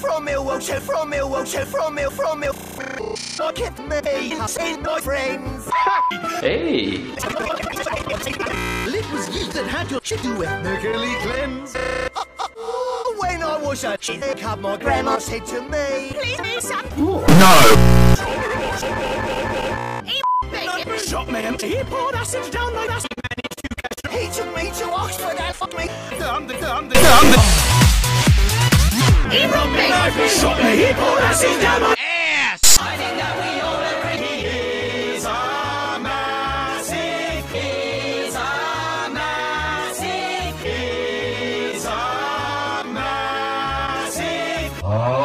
From Milwaukee, from Milwaukee, from Mil, from Mil. Look at me, insane my friends. Hey! It was you that had your shit do ethnically cleanse. when I was a chick, my grandma said to me, Please me some. Shot me and he poured acid down my ass. He took me to Oxford and fucked me. I'm the, I'm the, I'm the. He broke me! Knife, me! He pulled acid down my ass! I think that we all agree he is a massive, is a massive, is a massive. Oh.